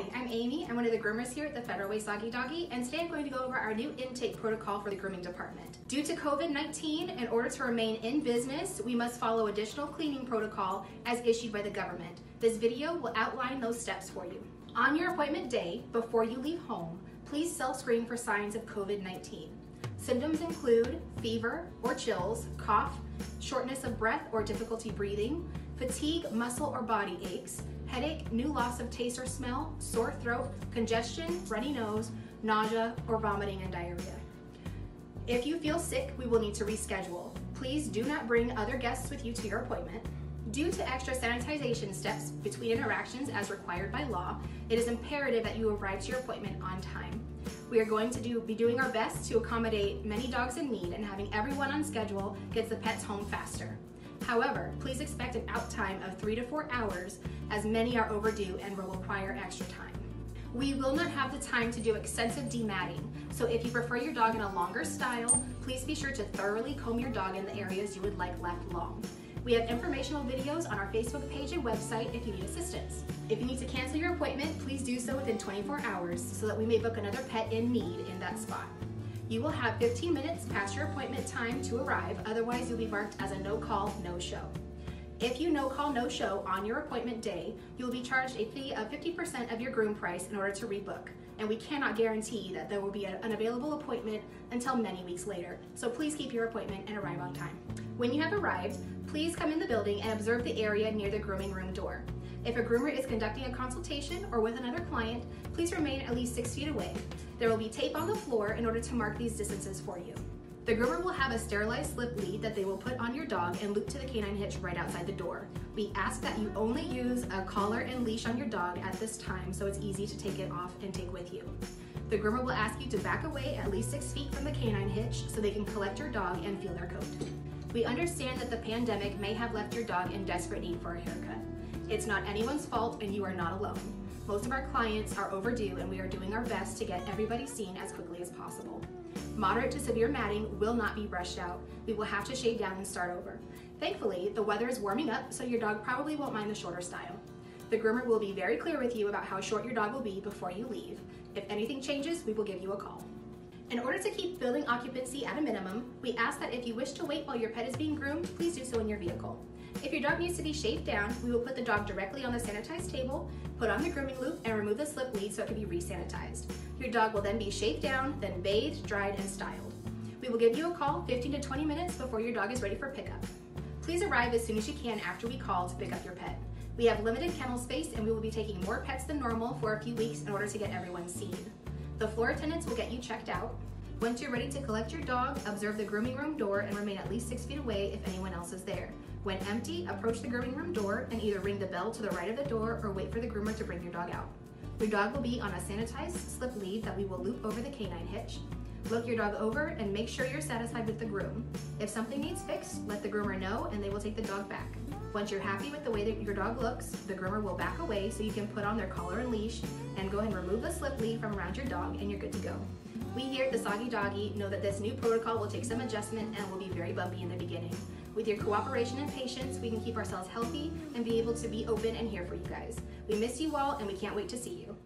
Hi, I'm Amy. I'm one of the groomers here at the Federal Way Soggy Doggy, and today I'm going to go over our new intake protocol for the grooming department. Due to COVID-19, in order to remain in business, we must follow additional cleaning protocol as issued by the government. This video will outline those steps for you. On your appointment day, before you leave home, please self-screen for signs of COVID-19. Symptoms include fever or chills, cough, shortness of breath or difficulty breathing, fatigue, muscle or body aches, headache, new loss of taste or smell, sore throat, congestion, runny nose, nausea, or vomiting and diarrhea. If you feel sick, we will need to reschedule. Please do not bring other guests with you to your appointment. Due to extra sanitization steps between interactions as required by law, it is imperative that you arrive to your appointment on time. We are going to do, be doing our best to accommodate many dogs in need and having everyone on schedule gets the pets home faster. However, please expect an out time of three to four hours as many are overdue and will require extra time. We will not have the time to do extensive dematting, so if you prefer your dog in a longer style, please be sure to thoroughly comb your dog in the areas you would like left long. We have informational videos on our Facebook page and website if you need assistance. If you need to cancel your appointment, please do so within 24 hours so that we may book another pet in need in that spot. You will have 15 minutes past your appointment time to arrive, otherwise you'll be marked as a no-call, no-show. If you no-call, no-show on your appointment day, you will be charged a fee of 50% of your groom price in order to rebook, and we cannot guarantee that there will be an available appointment until many weeks later, so please keep your appointment and arrive on time. When you have arrived, please come in the building and observe the area near the grooming room door. If a groomer is conducting a consultation or with another client, please remain at least six feet away. There will be tape on the floor in order to mark these distances for you. The groomer will have a sterilized slip lead that they will put on your dog and loop to the canine hitch right outside the door. We ask that you only use a collar and leash on your dog at this time so it's easy to take it off and take with you. The groomer will ask you to back away at least six feet from the canine hitch so they can collect your dog and feel their coat. We understand that the pandemic may have left your dog in desperate need for a haircut. It's not anyone's fault and you are not alone. Most of our clients are overdue and we are doing our best to get everybody seen as quickly as possible. Moderate to severe matting will not be brushed out. We will have to shave down and start over. Thankfully, the weather is warming up, so your dog probably won't mind the shorter style. The groomer will be very clear with you about how short your dog will be before you leave. If anything changes, we will give you a call. In order to keep building occupancy at a minimum, we ask that if you wish to wait while your pet is being groomed, please do so in your vehicle. If your dog needs to be shaved down, we will put the dog directly on the sanitized table, put on the grooming loop, and remove the slip lead so it can be resanitized. Your dog will then be shaved down, then bathed, dried, and styled. We will give you a call 15 to 20 minutes before your dog is ready for pickup. Please arrive as soon as you can after we call to pick up your pet. We have limited kennel space and we will be taking more pets than normal for a few weeks in order to get everyone seen. The floor attendants will get you checked out. Once you're ready to collect your dog, observe the grooming room door and remain at least six feet away if anyone else is there. When empty, approach the grooming room door and either ring the bell to the right of the door or wait for the groomer to bring your dog out. Your dog will be on a sanitized slip lead that we will loop over the canine hitch. Look your dog over and make sure you're satisfied with the groom. If something needs fixed, let the groomer know and they will take the dog back. Once you're happy with the way that your dog looks, the groomer will back away so you can put on their collar and leash and go ahead and remove the slip lead from around your dog and you're good to go. We here at the Soggy Doggy know that this new protocol will take some adjustment and will be very bumpy in the beginning. With your cooperation and patience, we can keep ourselves healthy and be able to be open and here for you guys. We miss you all and we can't wait to see you.